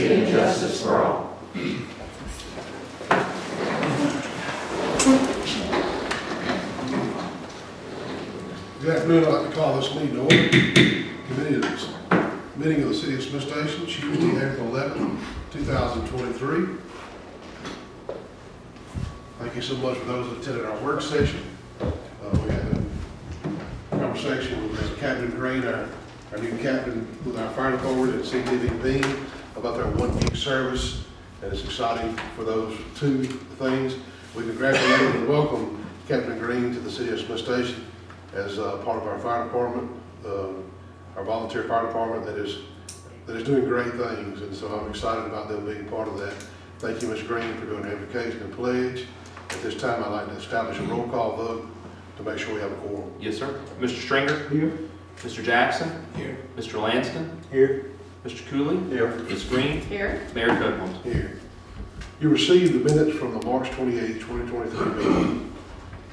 liberty and justice for all. Good afternoon, I'd like to call this meeting to order. Committee of Meeting of the City of Smiths Station, Tuesday, April 11, 2023. Thank you so much for those that attended our work session. Uh, We had a conversation with Captain Green, our, our new captain with our fire department at CTV about their one-week service, and it's exciting for those two things. We congratulate and welcome Captain Green to the City of Smiths Station as uh, part of our fire department, uh, our volunteer fire department that is, that is doing great things, and so I'm excited about them being part of that. Thank you, Ms. Green, for doing the invocation and pledge. At this time, I'd like to establish a roll call vote to make sure we have a quorum. Yes, sir. Mr. Stringer? Here. Mr. Jackson? Here. Mr. Langston? Here. Mr. Cooley? Here. Ms. Green? Here, Mayor Copeland? Here. You received the minutes from the March 28, 2023 meeting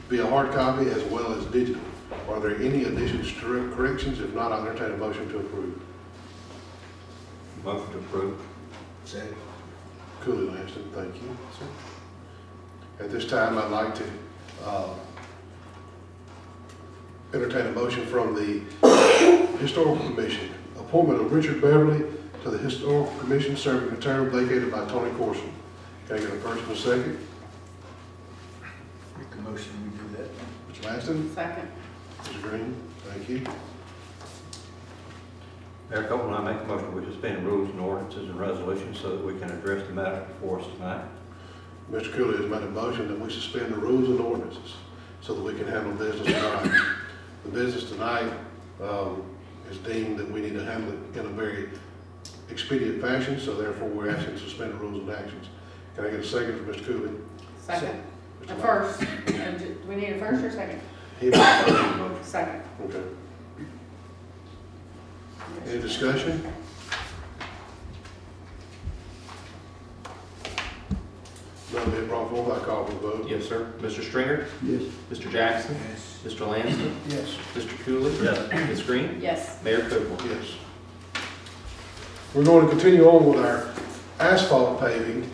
via hard copy as well as digital. Are there any additions, or corrections? If not, I'll entertain a motion to approve. Motion to approve. Second. Cooley Langston, thank you. At this time, I'd like to uh, entertain a motion from the Historical Commission. Appointment of Richard Beverly to the Historical Commission serving a term vacated by Tony Corson. Can I get a first and a second? Make a motion, we do that. Mr. Langston? second. Mr. Green? Thank you. Mayor Copeland, I make a motion, we suspend rules and ordinances and resolutions so that we can address the matter before us tonight. Mr. Cooley has made a motion that we suspend the rules and ordinances so that we can handle business tonight. The business tonight um, is deemed that we need to handle it in a very expedient fashion, so therefore we're asking to suspend the rules and actions. Can I get a second from Mr. Cooley? Second. Mr. A first. And do we need a first or second? He made a motion. Second. Okay. Any discussion? None being brought forth, I call for the vote. Yes, sir. Mr. Stringer? Yes. Mr. Jackson? Yes. Mr. Langston? Yes. Mr. Cooley? Yes. Ms. Green? Yes. Mayor Copeland? Yes. We're going to continue on with our asphalt paving.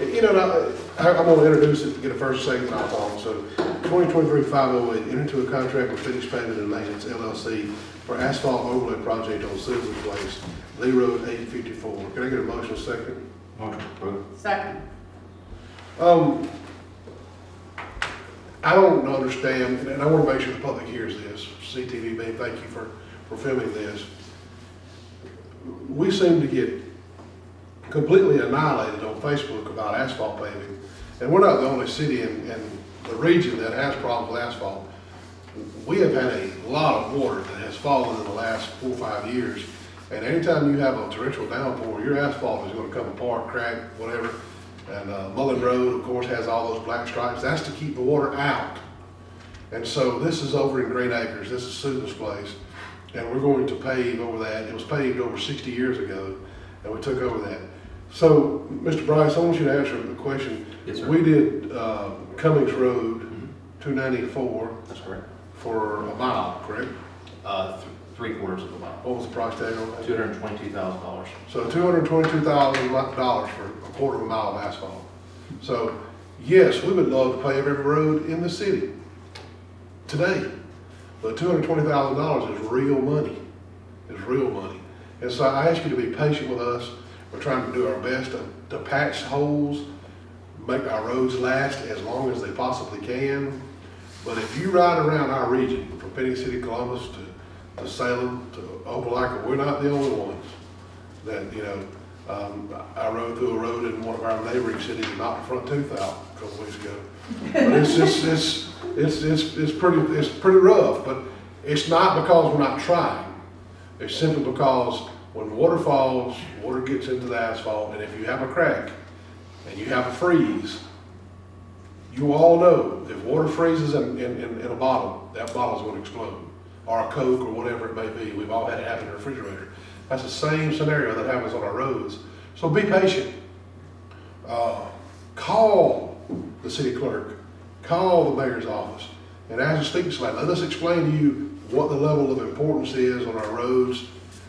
You know, I, I'm going to introduce it, to get a first, second, and I'll follow. So 2023-508, enter into a contract with Phoenix Paving and Maintenance LLC for asphalt overlay project on Citizen Place, Lee Road 854. Can I get a motion second? Motion to. Second. Um, I don't understand, and I want to make sure the public hears this. CTVB, thank you for, for filming this. We seem to get completely annihilated on Facebook about asphalt paving. And we're not the only city in, in the region that has problems with asphalt. We have had a lot of water that has fallen in the last four or five years. And anytime you have a torrential downpour, your asphalt is gonna come apart, crack, whatever. And uh, Mullen Road, of course, has all those black stripes. That's to keep the water out. And so this is over in Green Acres. This is Susan's place. And we're going to pave over that. It was paved over 60 years ago, and we took over that. So, Mr. Bryce, I want you to answer the question. Yes, sir. We did uh, Cummings Road, Mhm. 294, That's correct. for a mile, correct? Uh, three quarters of a mile. What was the price tag on that? Two hundred and twenty-two thousand dollars. So two hundred twenty-two thousand dollars for a quarter of a mile of asphalt. So, yes, we would love to pave every road in the city today. But two hundred twenty thousand dollars is real money, It's real money. And so I ask you to be patient with us. We're trying to do our best to, to patch holes, make our roads last as long as they possibly can. But if you ride around our region, from Phenix City, Columbus to, to Salem to Opelika, we're not the only ones that, you know, um, I rode through a road in one of our neighboring cities and knocked the front tooth out a couple weeks ago. But it's just, it's, it's, it's, it's pretty, it's pretty rough, but it's not because we're not trying. It's simply because when water falls, water gets into the asphalt, and if you have a crack and you have a freeze, you all know if water freezes in, in, in a bottle, that bottle's gonna explode. Or a Coke or whatever it may be. We've all had it happen in the refrigerator. That's the same scenario that happens on our roads. So be patient. Uh, call the city clerk, call the mayor's office, and as a speaking slate, let us explain to you what the level of importance is on our roads.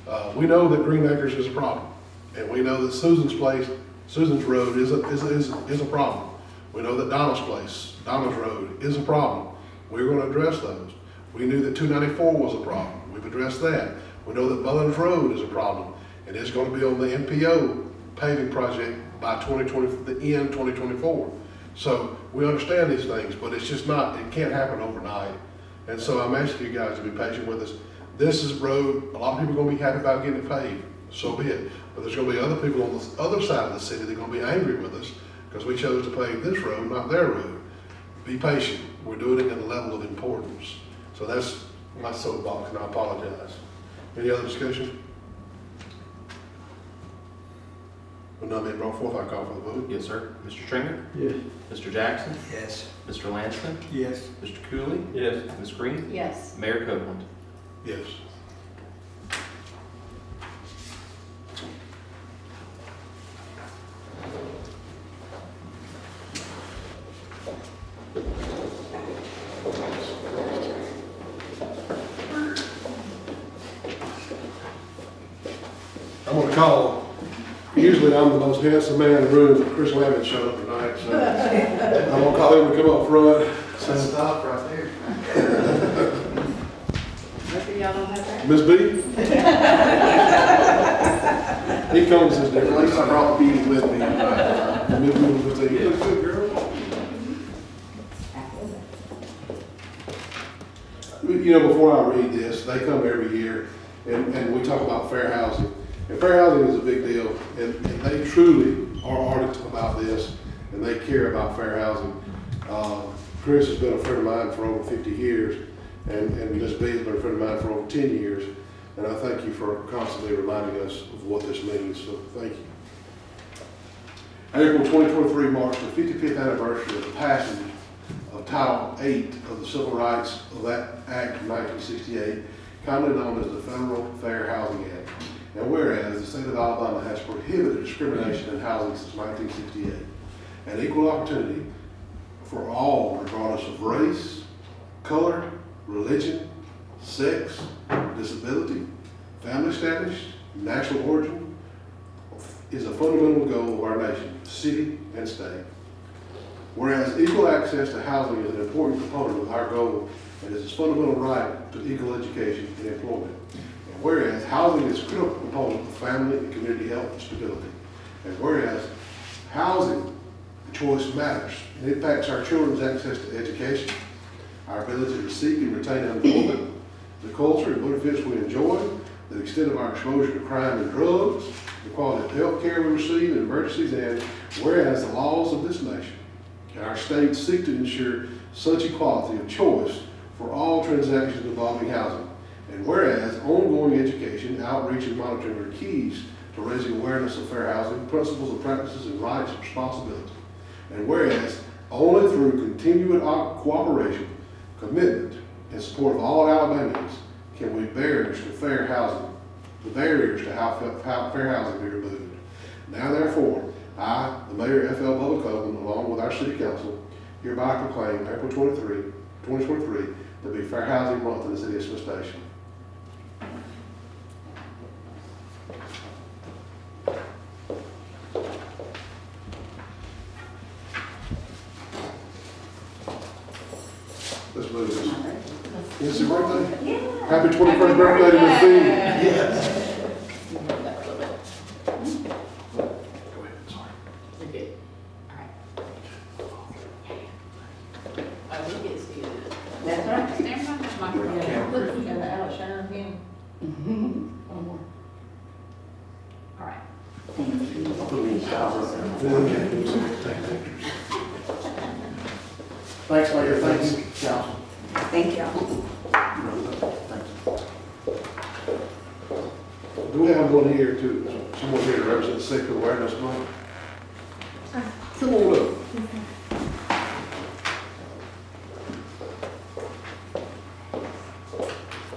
Uh, we know that Green Acres is a problem. And we know that Susan's place, Susan's Road is a, is, is, is a problem. We know that Donna's place, Donna's Road is a problem. We're gonna address those. We knew that two ninety-four was a problem. We've addressed that. We know that Mullins Road is a problem, and it's gonna be on the MPO paving project by twenty twenty, the end twenty twenty-four. So we understand these things, but it's just not, it can't happen overnight. And so I'm asking you guys to be patient with us. This is road, a lot of people are gonna be happy about getting it paved, so be it. But there's gonna be other people on the other side of the city that are gonna be angry with us because we chose to pave this road, not their road. Be patient, we're doing it in a level of importance. So that's my soapbox, and I apologize. Any other discussion? When none being brought forth, I call for the vote. Yes, sir. Mr. Stringer? Yes. Mr. Jackson? Yes. Mr. Langston? Yes. Mr. Cooley? Yes. Ms. Green? Yes. Mayor Copeland? Yes. I'm gonna call, usually I'm the most handsome man in the room, but Chris Lamont showed up tonight, so I'm gonna call him to come up front. So, Stop right there. Lucky y'all don't have that. Ms. B? He comes as different, at least I brought the beauty with me. Ms. B was with you. You know, before I read this, they come every year, and, and we talk about fair housing. And fair housing is a big deal, and, and they truly are ardent about this, and they care about fair housing. Uh, Chris has been a friend of mine for over fifty years, and, and Ms. B has been a friend of mine for over ten years. And I thank you for constantly reminding us of what this means, so thank you. April twenty twenty-three marks the fifty-fifth anniversary of the passage of Title Eight of the Civil Rights of that Act of nineteen sixty-eight, commonly known as the Federal Fair Housing Act. And whereas the state of Alabama has prohibited discrimination in housing since nineteen sixty-eight, and equal opportunity for all regardless of race, color, religion, sex, disability, family status, national origin, is a fundamental goal of our nation, city and state. Whereas equal access to housing is an important component of our goal and is a fundamental right to equal education and employment. And whereas housing is a critical component of family and community health and stability. And whereas housing choice matters and impacts our children's access to education, our ability to seek and retain employment, the culture and benefits we enjoy, the extent of our exposure to crime and drugs, the quality of health care we receive in emergencies, and whereas the laws of this nation and our state seek to ensure such equality of choice for all transactions involving housing. And whereas ongoing education, outreach, and monitoring are keys to raising awareness of fair housing, principles and practices, and rights and responsibilities. And whereas only through continued cooperation, commitment, and support of all Alabamians can we barriers to fair housing, the barriers to how, how fair housing be removed. Now therefore, I, the Mayor F. L. Bubba Copeland, along with our city council, hereby proclaim April 23, 2023 to be Fair Housing Month in the city of Smiths Station. Let's move this. Is it your birthday? Happy 21st birthday to Miss B. Yes. Go ahead, sorry. You're good. All right. Oh, we get to do this. That's right. Stand behind the microphone. Yeah, look, you got the outshine again. One more. All right. Thanks, Mayor, thanks, council. Thank y'all. Do we have one here too, uh, someone here to represent Sexual Awareness Month? Come on up.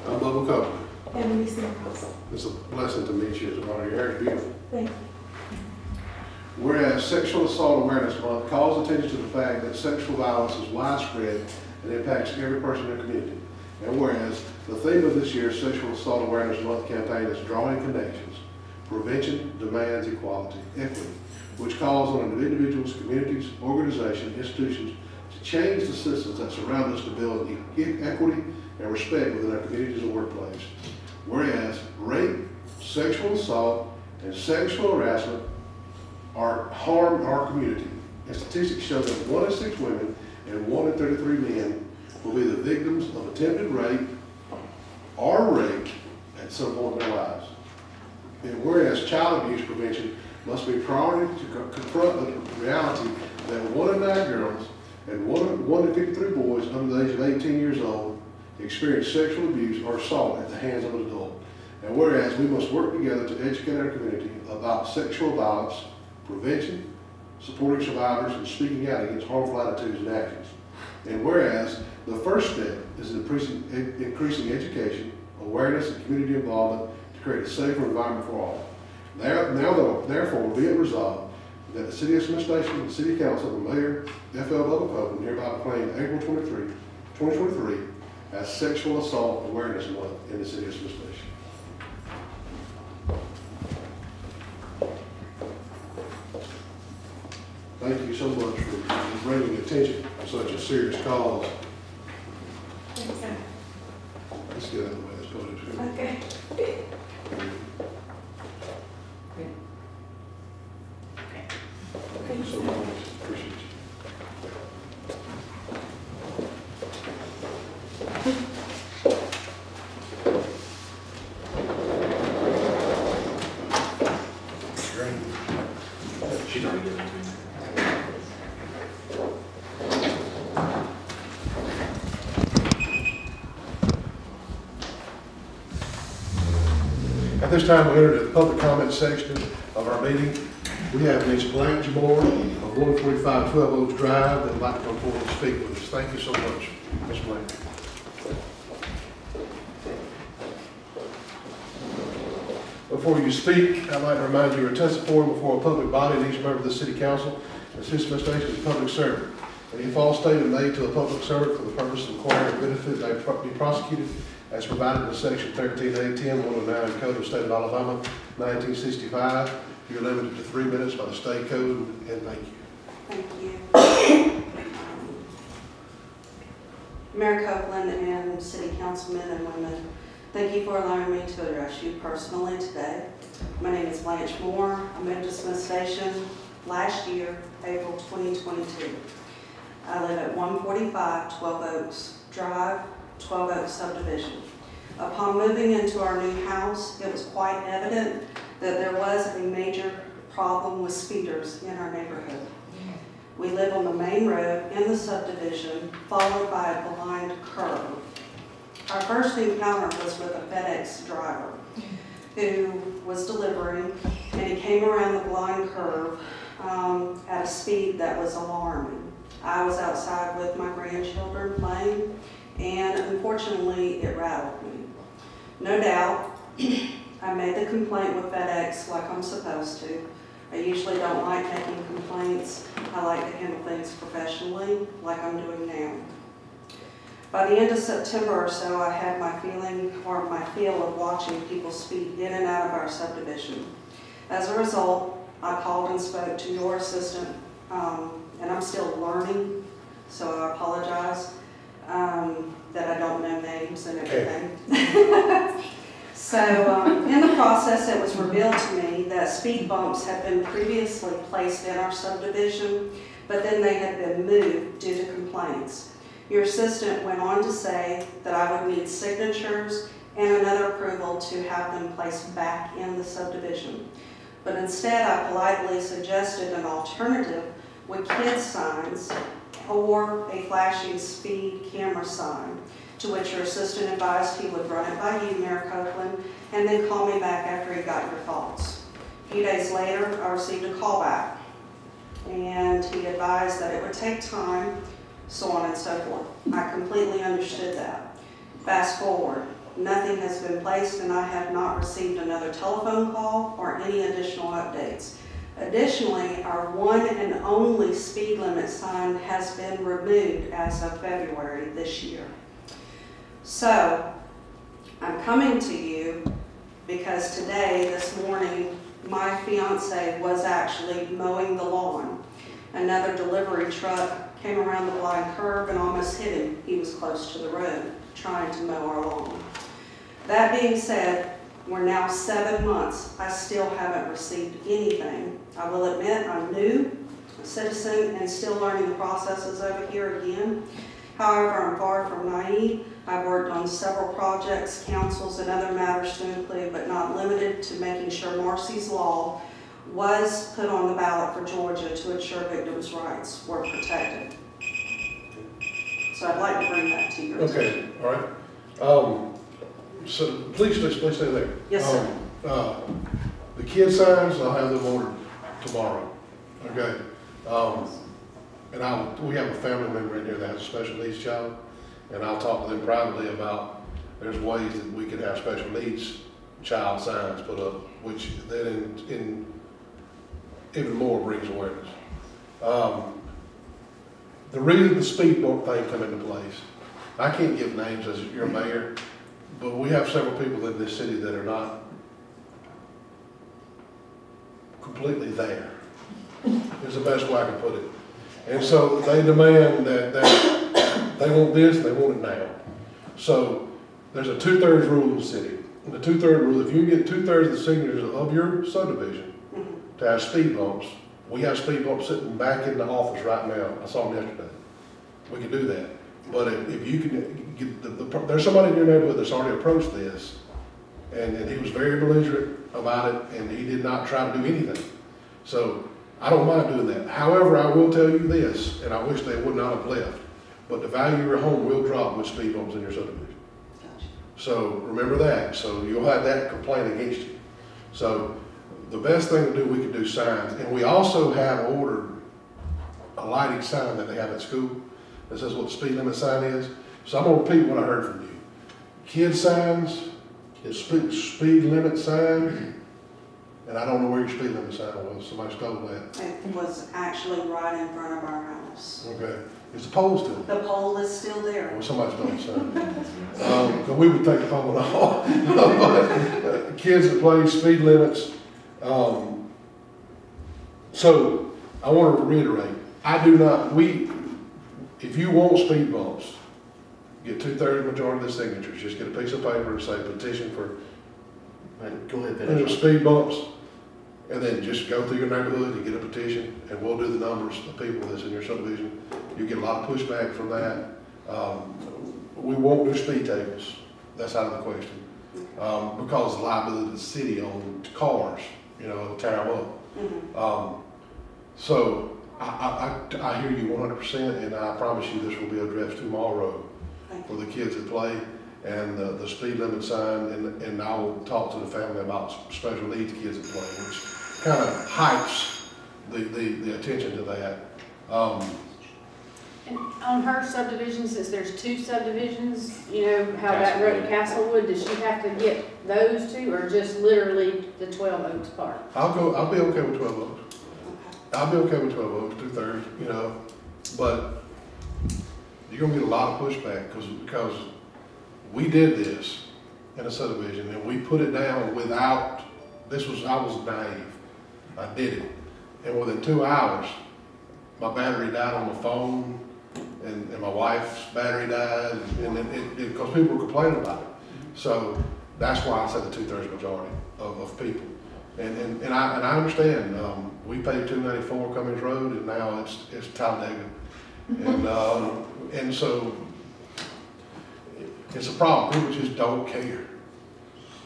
I'm Bubba Copeland. Emily Ross. It's a blessing to meet you, it's an honor, your hair is beautiful. Thank you. Whereas Sexual Assault Awareness Month calls attention to the fact that sexual violence is widespread and impacts every person in the community. And whereas the theme of this year's Sexual Assault Awareness Month campaign is drawing connections, prevention demands equality, equity, which calls on individuals, communities, organizations, institutions to change the systems that surround us to build equity and respect within our communities and workplace. Whereas rape, sexual assault, and sexual harassment are harm our community. And statistics show that one in six women and one in thirty-three men will be the victims of attempted rape or rape at some point in their lives. And whereas child abuse prevention must be a priority to co- confront the reality that one in nine girls and one, one in fifty-three boys under the age of eighteen years old experience sexual abuse or assault at the hands of an adult. And whereas we must work together to educate our community about sexual violence, prevention, supporting survivors, and speaking out against harmful attitudes and actions. And whereas the first step is increasing, increasing education, awareness, and community involvement to create a safer environment for all. Now, now therefore, be it resolved that the city of Smiths Station, the city council, the mayor, FL Copeland hereby proclaim April 23, 2023 as Sexual Assault Awareness Month in the city of Smiths Station. Thank you so much for bringing attention to such a serious cause. Let's get out of the way, let's go to. Okay. Thank you so much, appreciate you. She's already given it to me. At this time, we enter the public comment section of our meeting. We have Ms. Blanche Moore of 145 12 Oaks Drive that would like to come forward and speak with us. Thank you so much, Ms. Blanche. Before you speak, I'd like to remind you, you're testifying before a public body, and each member of the city council, Smiths Station is a public servant. Any false statement made to a public servant for the purpose of acquiring a benefit may be prosecuted as provided in section thirteen A ten one oh nine Code of State of Alabama, nineteen sixty-five. You're limited to three minutes by the state code, and thank you. Thank you. Mayor Copeland and city councilmen and women, thank you for allowing me to address you personally today. My name is Blanche Moore. I moved to Smiths Station last year, April 2022. I live at 145 12 Oaks Drive, 12 Oaks subdivision. Upon moving into our new house, it was quite evident that there was a major problem with speeders in our neighborhood. We live on the main road in the subdivision, followed by a blind curve. Our first encounter was with a FedEx driver who was delivering, and he came around the blind curve um, at a speed that was alarming. I was outside with my grandchildren playing, and unfortunately, it rattled me. No doubt, I made the complaint with FedEx like I'm supposed to. I usually don't like making complaints. I like to handle things professionally, like I'm doing now. By the end of September or so, I had my feeling, or my feel of watching people speed in and out of our subdivision. As a result, I called and spoke to your assistant, um, and I'm still learning, so I apologize um, that I don't know names and everything. So, um, in the process, it was revealed to me that speed bumps had been previously placed in our subdivision, but then they had been moved due to complaints. Your assistant went on to say that I would need signatures and another approval to have them placed back in the subdivision. But instead, I politely suggested an alternative with kid signs or a flashing speed camera sign to which your assistant advised he would run it by you, Mayor Copeland, and then call me back after he got your thoughts. A few days later, I received a call back, and he advised that it would take time, so on and so forth. I completely understood that. Fast forward, nothing has been placed, and I have not received another telephone call or any additional updates. Additionally, our one and only speed limit sign has been removed as of February this year. So, I'm coming to you because today, this morning, my fiance was actually mowing the lawn. Another delivery truck came around the blind curve and almost hit him. He was close to the road, trying to mow our lawn. That being said, we're now seven months. I still haven't received anything. I will admit, I'm new, a citizen, and still learning the processes over here again. However, I'm far from naive. I've worked on several projects, councils, and other matters to include, but not limited to making sure Marsy's Law was put on the ballot for Georgia to ensure victims' rights were protected. So I'd like to bring that to your attention. Okay, all right. Um, so please, please, please stay there. Yes, sir. Um, Uh, the kid signs, I'll have them ordered tomorrow, okay? Um, and I'll, we have a family member in here that has a special needs child, and I'll talk to them privately about, there's ways that we could have special needs child signs put up, which then in, in, even more brings awareness. Um, the reason the speed bump thing come into place, I can't give names as your mayor, but we have several people in this city that are not completely there. Is the best way I can put it. And so they demand that, that, they want this, they want it now. So there's a two-thirds rule in the city. And the two-third rule, if you get two-thirds of the signatures of your subdivision to have speed bumps, we have speed bumps sitting back in the office right now. I saw them yesterday. We can do that. But if, if you can get, the, the, there's somebody in your neighborhood that's already approached this, and, and he was very belligerent about it, and he did not try to do anything. So, I don't mind doing that. However, I will tell you this, and I wish they would not have left, but the value of your home will drop with speed bumps in your subdivision. Gotcha. So remember that, so you'll have that complaint against you. So the best thing to do, we can do signs, and we also have ordered a lighting sign that they have at school that says what the speed limit sign is. So I'm gonna repeat what I heard from you. Kid signs, speed, speed limit sign, and I don't know where your speed limit sign was, somebody stole that. It was actually right in front of our house. Okay, is the pole still? The pole is still there. Well, somebody stole the sign. Um, we would take the phone off. But, uh, Kids that play speed limits, um, so I want to reiterate, I do not, we, if you want speed bumps, get two-thirds majority of the signatures, just get a piece of paper and say petition for Go ahead, finish. speed bumps, and then just go through your neighborhood and get a petition, and we'll do the numbers of people that's in your subdivision. You get a lot of pushback from that. Um, we won't do speed tables, that's out of the question, um, because the liability of the city on cars, you know, it'll tear them up. Mhm. Um, so, I, I, I, I hear you one hundred percent, and I promise you this will be addressed tomorrow for the kids that play, and the, the speed limit sign, and, and I'll talk to the family about special needs kids that play, which kind of hypes the, the, the attention to that. Um, And on her subdivision, since there's two subdivisions, you know, how that road Castlewood, does she have to get those two or just literally the twelve Oaks part? I'll go, I'll be okay with twelve Oaks. Okay. I'll be okay with twelve votes, two thirds, you know, but you're gonna get a lot of pushback, because, because we did this in a subdivision, and we put it down without, this was, I was naive. I did it, and within two hours, my battery died on my phone, and, and my wife's battery died, and it, it, because people were complaining about it. So, that's why I said the two-thirds majority of, of people. And, and, and I, and I understand, um, we paid two ninety-four Cummings Road, and now it's, it's Talladega. And, um, and so, it's a problem, people just don't care.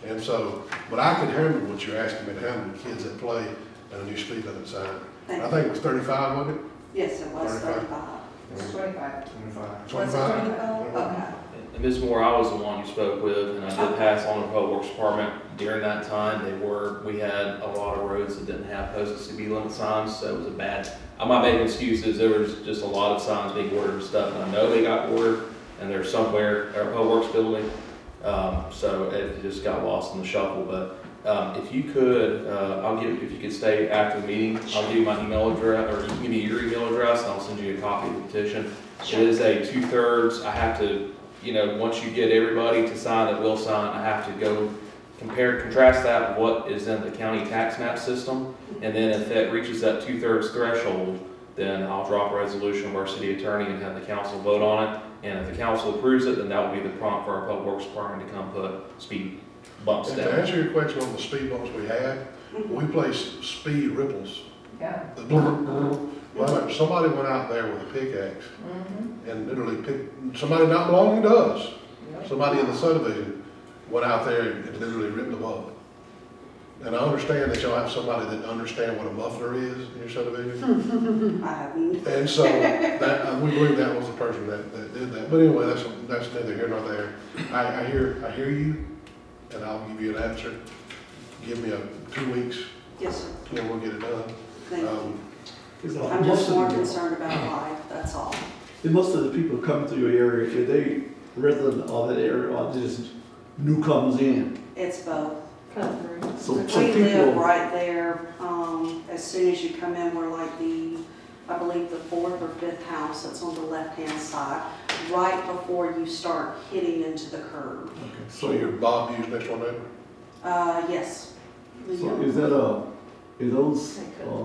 And so, but I can handle what you're asking me to handle, kids that play and a new speed limit sign. Thank I think it was thirty-five, wasn't it? Yes, it was 35. thirty-five. Twenty-five. Twenty-five. Twenty-five? twenty-five? Okay. Ms. Moore, I was the one you spoke with, and I did pass on to the Public Works Department. During that time, they were, we had a lot of roads that didn't have posted speed limit signs, so it was a bad, I'm not making excuses, there was just a lot of signs being ordered and stuff, and I know they got ordered, and they're somewhere, at our Public Works building, um, so it just got lost in the shuffle, but, um, if you could, uh, I'll give, if you could stay after the meeting, I'll give you my email address, or you can give me your email address, and I'll send you a copy of the petition. It is a two-thirds, I have to, you know, once you get everybody to sign that will sign, I have to go compare, contrast that with what is in the county tax map system, and then if that reaches that two-thirds threshold, then I'll drop a resolution of our city attorney and have the council vote on it. And if the council approves it, then that will be the prompt for our public works department to come put speed bumps And to answer your question on the speed bumps we have, we placed speed ripples. Yeah. The brr, brr. Well, somebody went out there with a pickaxe and literally picked, somebody not belonging to us, somebody in the subdivision went out there and literally ripped them up. And I understand that y'all have somebody that understand what a muffler is in your subdivision. I haven't. And so that, we believe that was the person that, that did that. But anyway, that's, that's neither here nor there. I, I hear, I hear you and I'll give you an answer. Give me a, two weeks Yes, sir. and we'll get it done. Thank. Um, like I'm most just of more the- concerned about life, that's all. And most of the people coming through your area, if they resident of that area or just new comes in. It's both. So We live people, right there, um, as soon as you come in, we're like the, I believe, the fourth or fifth house that's on the left-hand side, right before you start hitting into the curb. So you're Bob Hughes next door neighbor? Uh, yes. so is that a, is those, uh,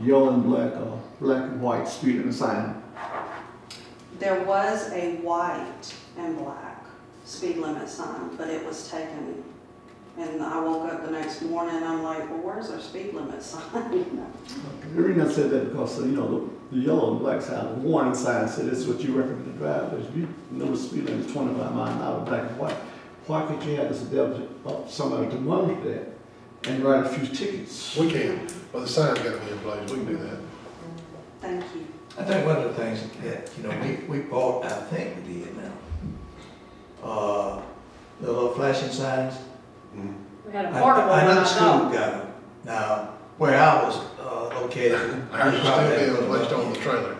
yellow and black, uh, black and white speed limit sign? There was a white and black speed limit sign, but it was taken. And I woke up the next morning, and I'm like, well, where's our speed limit sign? The reason I said that because, uh, you know, the, the yellow and black sign, the warning sign said this is what you recommend to drive. But if you know the speed limit is twenty-five miles an hour, black and white, why can't you have this adapt, uh, somebody to monitor that and write a few tickets? We can, but the sign's gotta be in place. We can do that. Thank you. I think one of the things that, you know, we, we bought, I think we did now, uh, the little flashing signs. We had a portable I one, know I the school thought. got them. Now, where I was, uh, located. Ours is we still being placed on the trailer.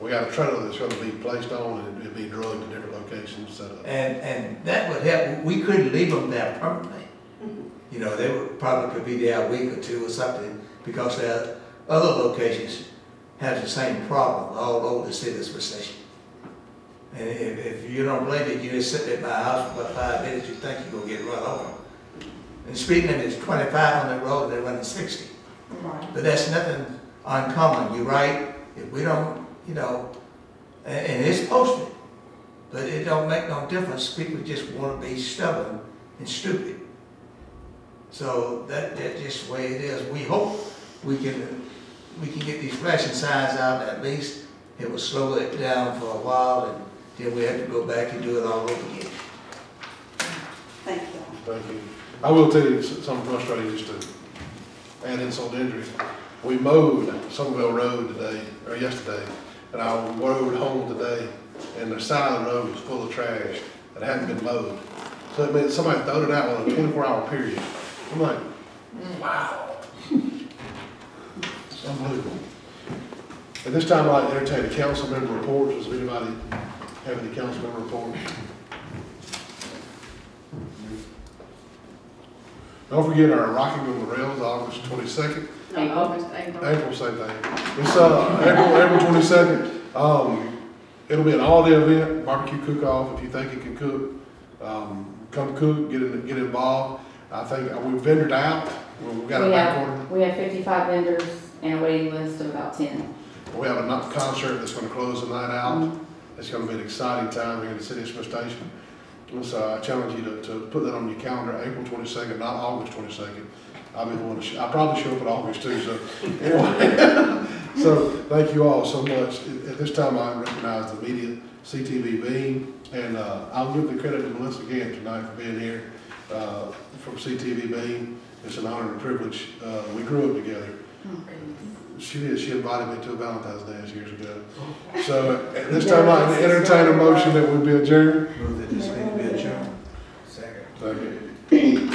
We got a trailer that's gonna be placed on and it'll be drugged to different locations, set up. And, and that would help, we couldn't leave them there permanently. You know, they would, probably could be there a week or two or something, because there are other locations have the same problem all over the city of Station. And if, if you don't believe it, you just sit at my house for about five minutes, you think you're gonna get run over. And speed limit is twenty-five on the road, and they're running sixty. But that's nothing uncommon, you're right, if we don't, you know, and, and it's posted, but it don't make no difference, people just wanna be stubborn and stupid. So that, that's just the way it is, we hope we can, we can get these flashing signs out, at least it will slow it down for a while, and then we have to go back and do it all over again. Thank you. Thank you. I will tell you s- something frustrating just to add insult to injury. We mowed Somerville Road today, or yesterday, and I rode home today, and the side of the road was full of trash that hadn't been mowed. So it meant somebody throwed it out on a twenty-four hour period. I'm like, wow. It's unbelievable. At this time, I'd like to entertain the council member reports. Does anybody have any council member reports? Don't forget our Rocking on the Rails, August twenty-second. No, August, April. April, same thing. It's, uh, April, April twenty-second. Um, it'll be an all-day event, barbecue cook-off, if you think you can cook. Um, come cook, get in, get involved. I think, uh, we vendored out, we got a We back have, order. we have fifty-five vendors and a waiting list of about ten. We have a night- concert that's gonna close the night out. It's gonna be an exciting time here in the city of Smiths Station. And so I challenge you to, to put that on your calendar, April twenty-second, not August twenty-second. I'll be the one to, sh- I'll probably show up in August too, so, anyway. So, thank you all so much. At, at this time, I recognize the media, CTV Beam, and, uh, I'll give the credit to Melissa again tonight for being here, uh, from CTV Beam. It's an honor and a privilege. Uh, we grew up together. She did, she invited me to a Valentine's Day years ago. So at this time, I entertain a motion that would be adjourned. Move that this meeting be adjourned. Second. Thank you.